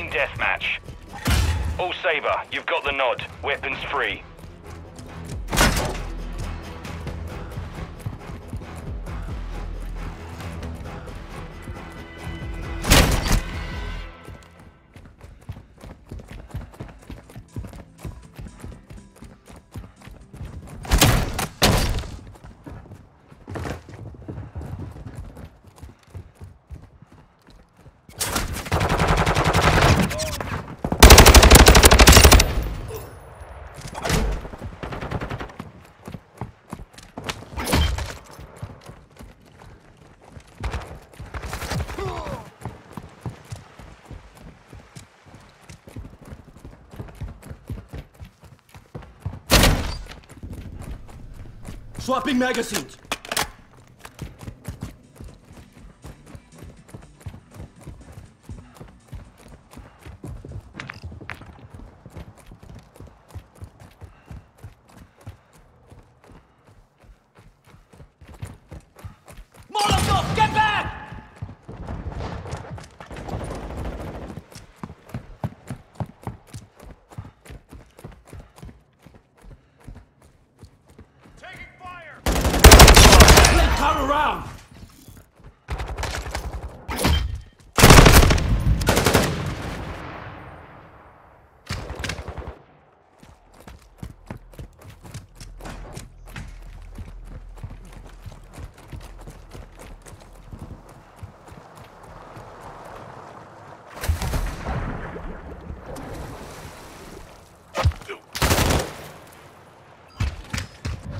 Team deathmatch. All Saber, you've got the nod. Weapons free. Swapping magazines.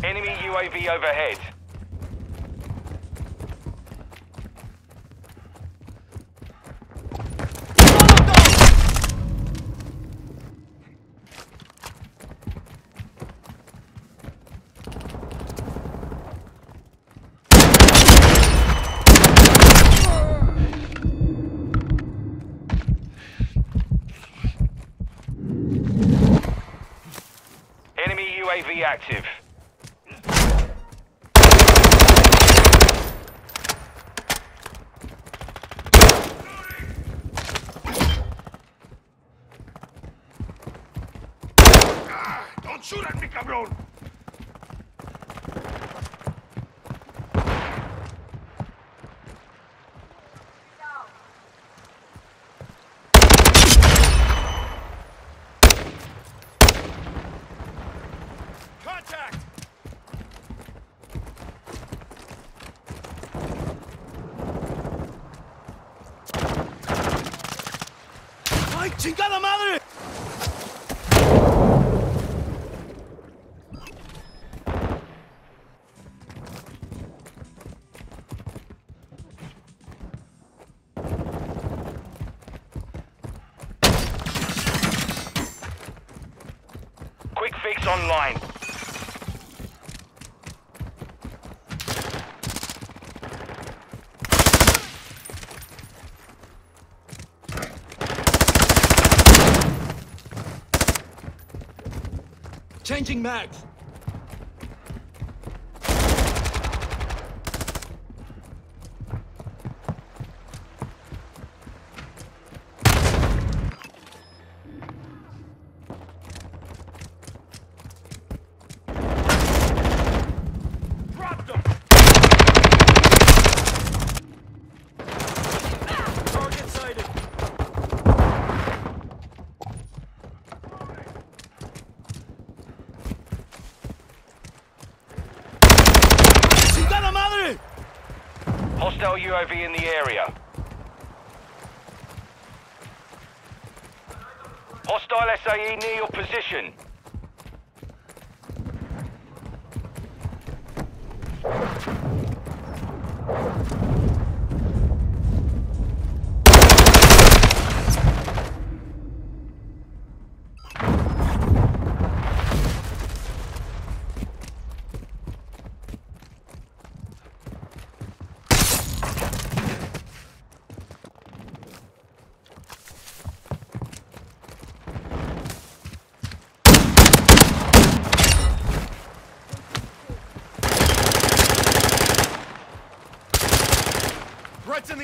Enemy UAV overhead. Enemy UAV active. Shoot at me, cabrón! Chingada madre! Online. Changing mags. Drop them! Target sighted. ¡Chingada madre! Hostile UAV in the area. Hostile SAE near your position.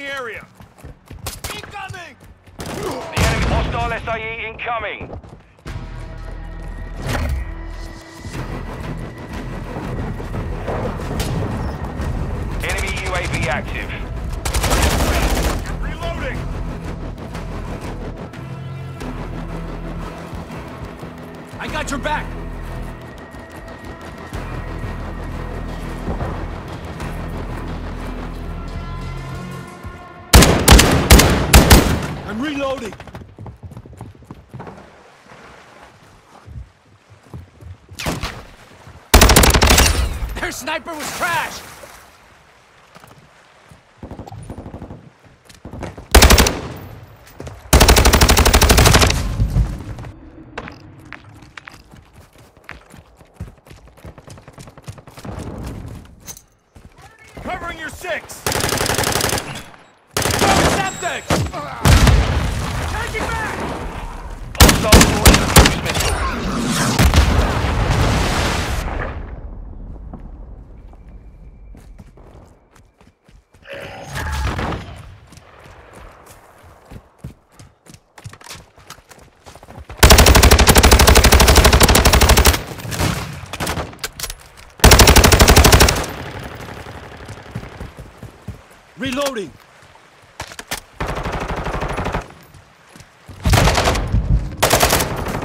area. Incoming! The enemy hostile SAE incoming. Enemy UAV active. Reloading! I got your back! Reloading. Their sniper was trash. Covering your six! Septic! Reloading.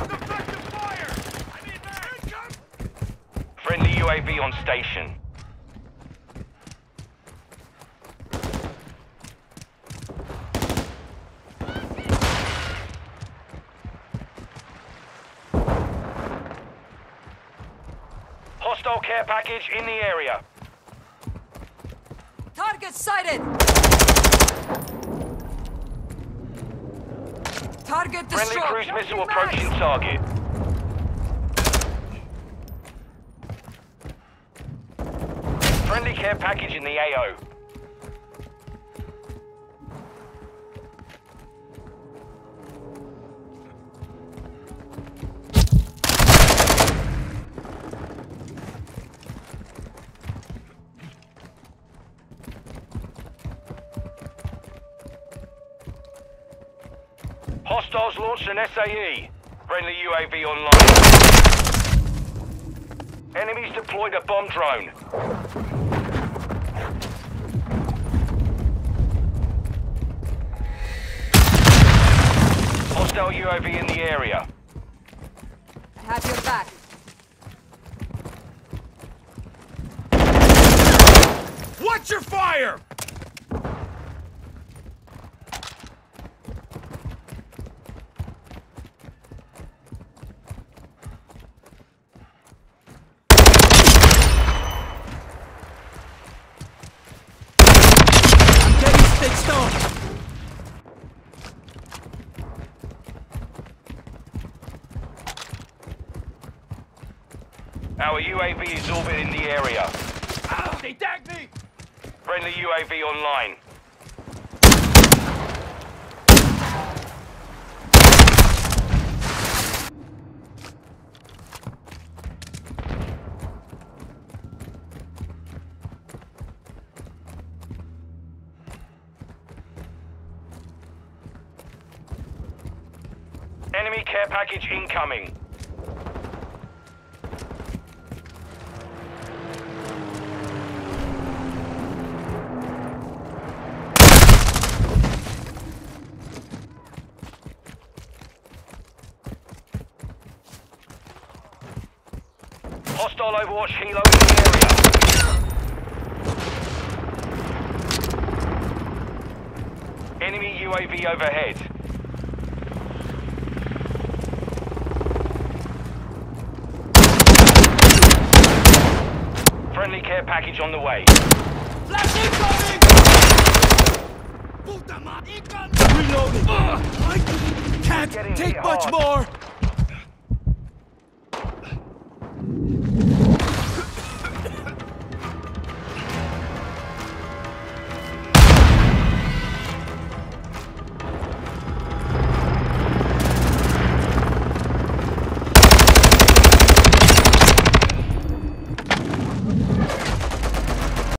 Effective fire! I need that! Income! Friendly UAV on station. Hostile care package in the area. Target sighted! Target destroyed! Friendly cruise missile approaching target. Friendly care package in the AO. Hostiles launched an SAE. Friendly UAV online. Enemies deployed a bomb drone. Hostile UAV in the area. I have your back. Watch your fire! UAV is orbiting the area. Ow! They tagged me! Friendly UAV online. Enemy care package incoming. Hostile Overwatch helo in the area. Enemy UAV overhead. Friendly care package on the way. Flash incoming! Reloading. I can't take much hard. more.